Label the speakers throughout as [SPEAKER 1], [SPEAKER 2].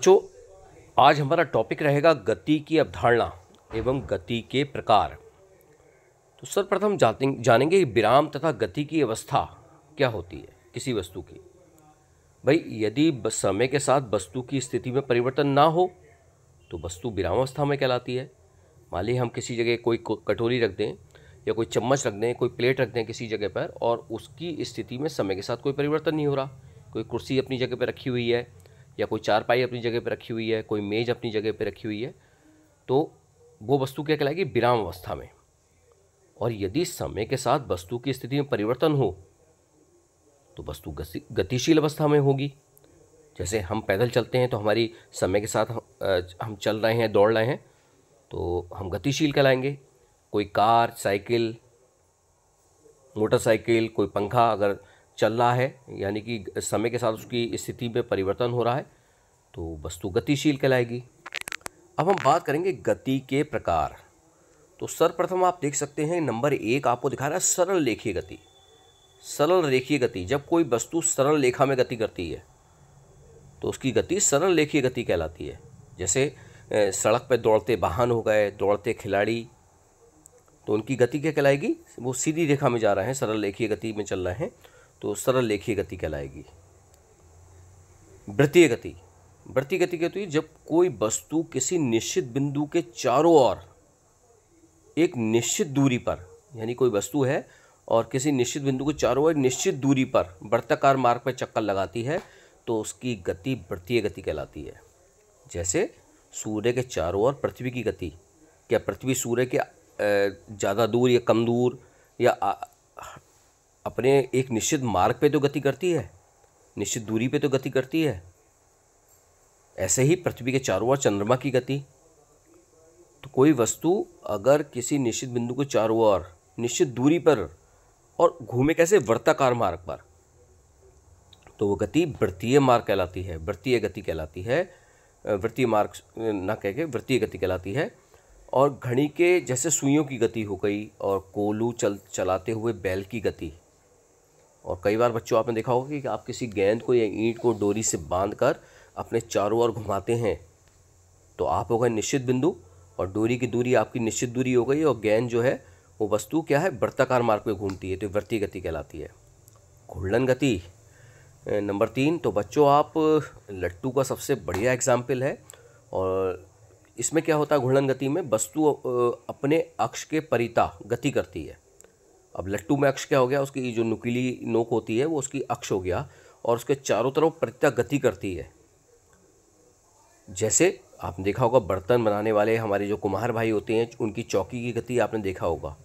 [SPEAKER 1] जो आज हमारा टॉपिक रहेगा गति की अवधारणा एवं गति के प्रकार। तो सर्वप्रथम जाते, जानेंगे विराम तथा गति की अवस्था क्या होती है किसी वस्तु की। भाई, यदि समय के साथ वस्तु की स्थिति में परिवर्तन ना हो तो वस्तु विराम अवस्था में कहलाती है। मान ली हम किसी जगह कोई कटोरी रख दें या कोई चम्मच रख दें, कोई प्लेट रख दें किसी जगह पर और उसकी स्थिति में समय के साथ कोई परिवर्तन नहीं हो रहा, कोई कुर्सी अपनी जगह पर रखी हुई है या कोई चारपाई अपनी जगह पर रखी हुई है, कोई मेज़ अपनी जगह पर रखी हुई है तो वो वस्तु क्या कहलाएगी? विराम अवस्था में। और यदि समय के साथ वस्तु की स्थिति में परिवर्तन हो तो वस्तु गतिशील अवस्था में होगी। जैसे हम पैदल चलते हैं तो हमारी समय के साथ हम चल रहे हैं, दौड़ रहे हैं तो हम गतिशील कहलाएँगे। कोई कार, साइकिल, मोटरसाइकिल, कोई पंखा, अगर चल रहा है, यानी कि समय के साथ उसकी स्थिति में परिवर्तन हो रहा है तो वस्तु गतिशील कहलाएगी। अब हम बात करेंगे गति के प्रकार। तो सर्वप्रथम आप देख सकते हैं, नंबर एक आपको दिखा रहा है सरल रेखीय गति। सरल रेखीय गति, जब कोई वस्तु सरल रेखा में गति करती है तो उसकी गति सरल रेखीय गति कहलाती है। जैसे सड़क पर दौड़ते वाहन हो गए, दौड़ते खिलाड़ी तो उनकी गति क्या कहलाएगी? वो सीधी रेखा में जा रहे हैं, सरल रेखीय गति में चल रहे हैं। तो सरल लेखीय गति कहलाएगी। वृत्तीय गति। वृत्तीय गति कहती है जब कोई वस्तु किसी निश्चित बिंदु के चारों ओर, एक निश्चित दूरी पर, यानी कोई वस्तु है और किसी निश्चित बिंदु के चारों ओर निश्चित दूरी पर वृत्ताकार मार्ग पर चक्कर लगाती है तो उसकी गति वृत्तीय गति कहलाती है। जैसे सूर्य के चारों ओर पृथ्वी की गति, क्या पृथ्वी सूर्य के ज़्यादा दूर या कम दूर या अपने एक निश्चित मार्ग पे तो गति करती है, निश्चित दूरी पे तो गति करती है। ऐसे ही पृथ्वी के चारों ओर चंद्रमा की गति। तो कोई वस्तु अगर किसी निश्चित बिंदु के चारों ओर, निश्चित दूरी पर और घूमे कैसे वर्ताकार मार्ग पर? तो वो गति वृत्तीय मार्ग कहलाती है, वृत्तीय गति कहलाती है, वृत्तीय मार्ग ना कह के वृत्तीय गति कहलाती है। और घड़ी के जैसे सुइयों की गति हो गई और कोलू चल, चलाते हुए बैल की गति। और कई बार बच्चों, आपने देखा होगा कि आप किसी गेंद को या ईंट को डोरी से बाँध कर अपने चारों ओर घुमाते हैं। तो आप हो गए निश्चित बिंदु और डोरी की दूरी आपकी निश्चित दूरी हो गई और गेंद जो है, वो वस्तु क्या है, वृत्ताकार मार्ग में घूमती है तो वृत्तीय गति कहलाती है। घूर्णन गति नंबर तीन तो बच्चों, आप लट्टू का सबसे बढ़िया एग्ज़ाम्पल है और इसमें क्या होता है, घूर्णन गति में वस्तु अपने अक्ष के परिता गति करती है। अब लट्टू में अक्ष क्या हो गया, उसकी जो नुकीली नोक होती है, वो उसकी अक्ष हो गया और उसके चारों तरफ़ परिता गति करती है। जैसे आपने देखा होगा, बर्तन बनाने वाले हमारे जो कुम्हार भाई होते हैं, उनकी चौकी की गति आपने देखा होगा।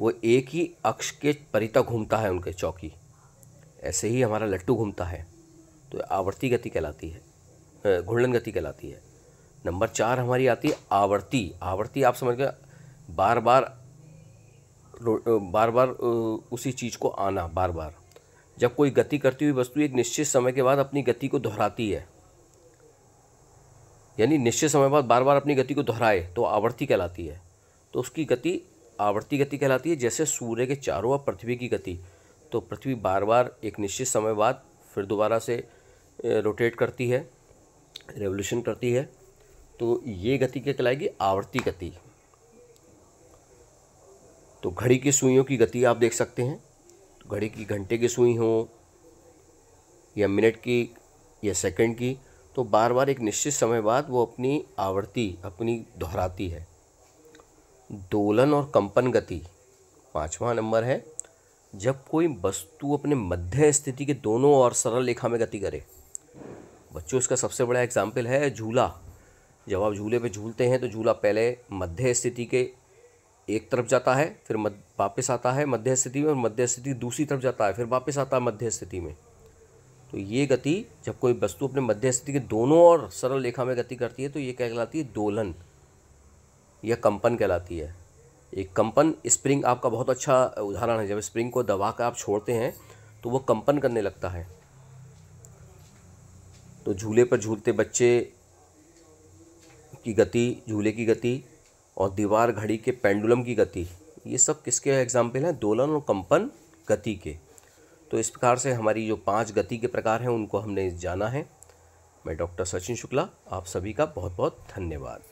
[SPEAKER 1] वो एक ही अक्ष के परिता घूमता है उनके चौकी। ऐसे ही हमारा लट्टू घूमता है। तो आवर्ती गति कहलाती है घूर्णन गति कहलाती है। नंबर चार हमारी आती है आवर्ती। आवर्ती आप समझ गए बार बार बार बार उसी चीज़ को आना बार बार जब कोई गति करती हुई वस्तु एक निश्चित समय के बाद अपनी गति को दोहराती है, यानी निश्चित समय बाद बार बार अपनी गति को दोहराए तो आवर्ती कहलाती है। तो उसकी गति आवर्ती गति कहलाती है, जैसे सूर्य के चारों ओर पृथ्वी की गति। तो पृथ्वी बार बार एक निश्चित समय बाद फिर दोबारा से रोटेट करती है रेवोल्यूशन करती है। तो ये गति क्या कहलाएगी? आवर्ती गति। तो घड़ी की सुइयों की गति आप देख सकते हैं। तो घड़ी की घंटे की सुई हो या मिनट की या सेकंड की तो बार बार एक निश्चित समय बाद वो अपनी आवर्ती, अपनी दोहराती है। दोलन और कंपन गति पाँचवा नंबर है। जब कोई वस्तु अपने मध्य स्थिति के दोनों और सरल रेखा में गति करे। बच्चों, इसका सबसे बड़ा एग्ज़ाम्पल है झूला। जब आप झूले पे झूलते हैं तो झूला पहले मध्य स्थिति के एक तरफ़ जाता है, फिर वापस आता है मध्य स्थिति में और मध्य स्थिति दूसरी तरफ़ जाता है, फिर वापस आता है मध्य स्थिति में। तो ये गति जब कोई वस्तु अपने मध्य स्थिति के दोनों और सरल रेखा में गति करती है तो ये क्या कहलाती है दोलन, या कंपन कहलाती है। एक कंपन, स्प्रिंग आपका बहुत अच्छा उदाहरण है, जब स्प्रिंग को दबा कर आप छोड़ते हैं तो वो कंपन करने लगता है। तो झूले पर झूलते बच्चे की गति, झूले की गति और दीवार घड़ी के पेंडुलम की गति। ये सब किसके एग्ज़ाम्पल हैं? दोलन और कंपन गति के। तो इस प्रकार से हमारी जो पाँच गति के प्रकार हैं, उनको हमने जाना है। मैं डॉक्टर सचिन शुक्ला, आप सभी का बहुत बहुत धन्यवाद।